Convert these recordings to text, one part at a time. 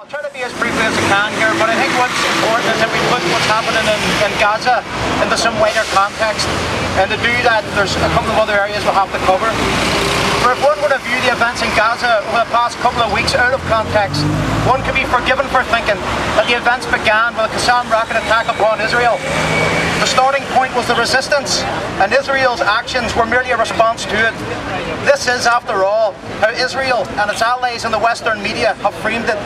I'll try to be as brief as I can here, but I think what's important is that we put what's happening in, in Gaza into some wider context. And to do that, there's a couple of other areas we'll have to cover. For if one were to view the events in Gaza over the past couple of weeks out of context, one could be forgiven for thinking that the events began with a Qassam rocket attack upon Israel. The starting point was the resistance, and Israel's actions were merely a response to it. This is, after all, how Israel and its allies in the Western media have framed it.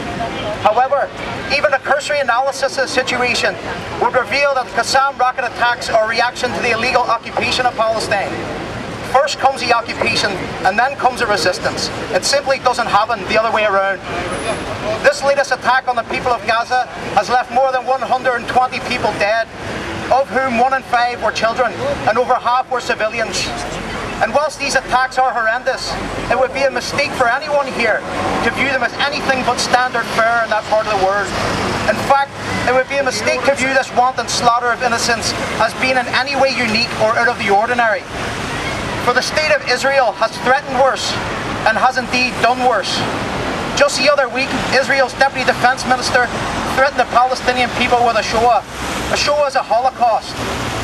However, even a cursory analysis of the situation would reveal that the Qassam rocket attacks are a reaction to the illegal occupation of Palestine. First comes the occupation and then comes the resistance. It simply doesn't happen the other way around. This latest attack on the people of Gaza has left more than 120 people dead, of whom one in five were children and over half were civilians. And whilst these attacks are horrendous, it would be a mistake for anyone here to view them as anything but standard fare in that part of the world. In fact, it would be a mistake to view this wanton slaughter of innocents as being in any way unique or out of the ordinary. For the state of Israel has threatened worse and has indeed done worse. Just the other week, Israel's Deputy Defence Minister threatened the Palestinian people with a Shoah. A Shoah is a Holocaust.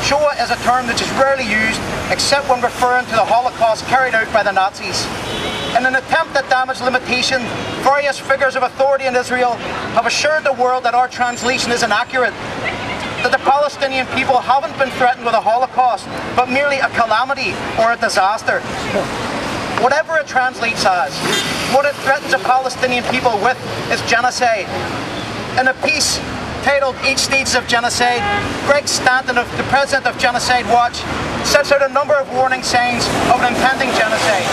Shoah is a term that is rarely used except when referring to the Holocaust carried out by the Nazis. In an attempt at damage limitation, various figures of authority in Israel have assured the world that our translation is inaccurate, that the Palestinian people haven't been threatened with a Holocaust, but merely a calamity or a disaster. Whatever it translates as, what it threatens the Palestinian people with is genocide. In a piece titled Eight Stages of Genocide, Greg Stanton, of the president of Genocide Watch, sets out a number of warning signs of an impending genocide,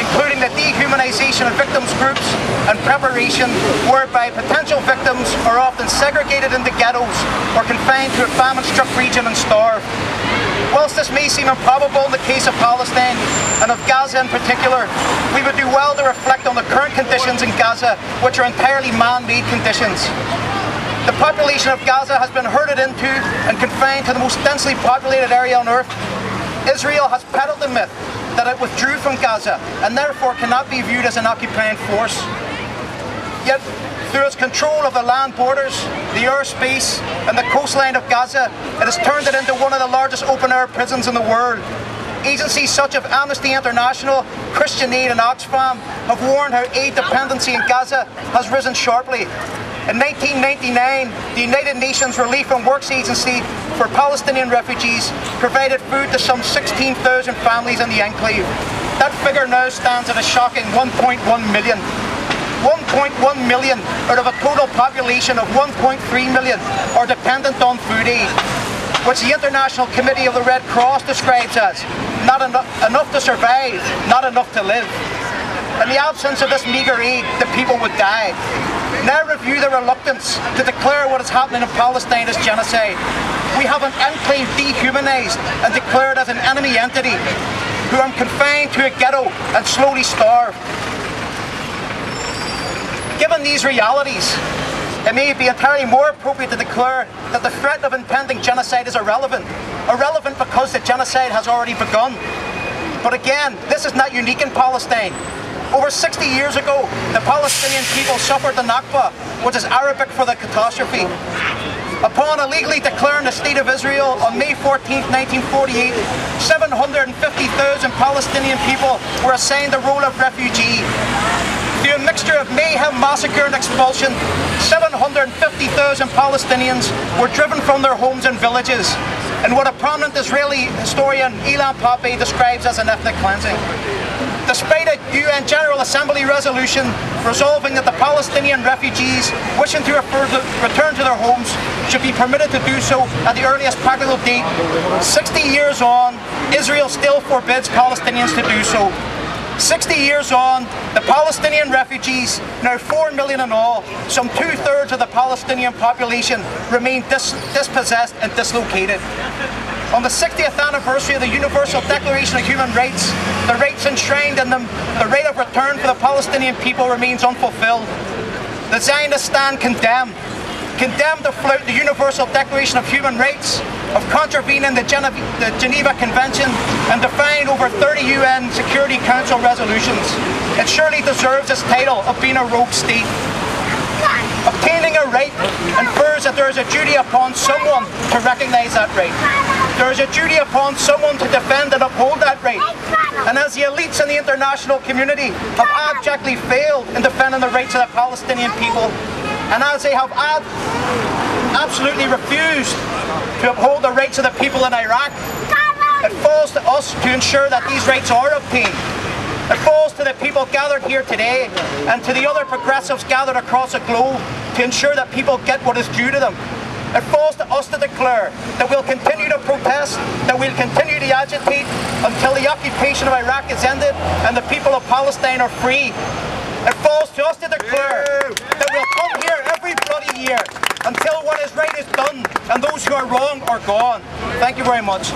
including the dehumanization of victims groups and preparation whereby potential victims are often segregated into ghettos or confined to a famine-struck region and starved. Whilst this may seem improbable in the case of Palestine, and of Gaza in particular, we would do well to reflect on the current conditions in Gaza, which are entirely man-made conditions. The population of Gaza has been herded into and confined to the most densely populated area on earth. Israel has peddled the myth that it withdrew from Gaza and therefore cannot be viewed as an occupying force. Yet, through its control of the land borders, the airspace and the coastline of Gaza, it has turned it into one of the largest open-air prisons in the world. Agencies such as Amnesty International, Christian Aid and Oxfam have warned how aid dependency in Gaza has risen sharply in 1999, the United Nations Relief and Works Agency for Palestinian refugees provided food to some 16,000 families in the enclave. That figure now stands at a shocking 1.1 million. 1.1 million out of a total population of 1.3 million are dependent on food aid, which the International Committee of the Red Cross describes as not enough, enough to survive, not enough to live. In the absence of this meagre aid, the people would die. Now review the reluctance to declare what is happening in Palestine as genocide. We have an enclave dehumanized and declared as an enemy entity who are confined to a ghetto and slowly starved. Given these realities, it may be entirely more appropriate to declare that the threat of impending genocide is irrelevant. Irrelevant because the genocide has already begun. But again, this is not unique in Palestine. Over 60 years ago, the Palestinian people suffered the Nakba, which is Arabic for the catastrophe. Upon illegally declaring the State of Israel on May 14, 1948, 750,000 Palestinian people were assigned the role of refugee. Through a mixture of mayhem, massacre and expulsion, 750,000 Palestinians were driven from their homes and villages in what a prominent Israeli historian, Ilan Pappé, describes as an ethnic cleansing despite a UN General Assembly resolution resolving that the Palestinian refugees wishing to return to their homes should be permitted to do so at the earliest practical date. 60 years on, Israel still forbids Palestinians to do so. 60 years on, the Palestinian refugees, now 4 million in all, some two-thirds of the Palestinian population, remain dis dispossessed and dislocated. On the 60th anniversary of the Universal Declaration of Human Rights, the rights enshrined in them, the right of return for the Palestinian people remains unfulfilled. The Zionists stand condemned, condemned to flout the Universal Declaration of Human Rights, of contravening the, Geneva, the Geneva Convention, and defying over 30 UN Security Council resolutions. It surely deserves its title of being a rogue state. Obtaining a right infers that there is a duty upon someone to recognise that right. There is a duty upon someone to defend and uphold that right. And as the elites in the international community have abjectly failed in defending the rights of the Palestinian people, and as they have ab absolutely refused to uphold the rights of the people in Iraq, it falls to us to ensure that these rights are obtained. It falls to the people gathered here today and to the other progressives gathered across the globe to ensure that people get what is due to them. It falls to us to declare that we'll continue to protest, that we'll continue to agitate until the occupation of Iraq is ended and the people of Palestine are free. It falls to us to declare that we'll come here every bloody year until what is right is done and those who are wrong are gone. Thank you very much.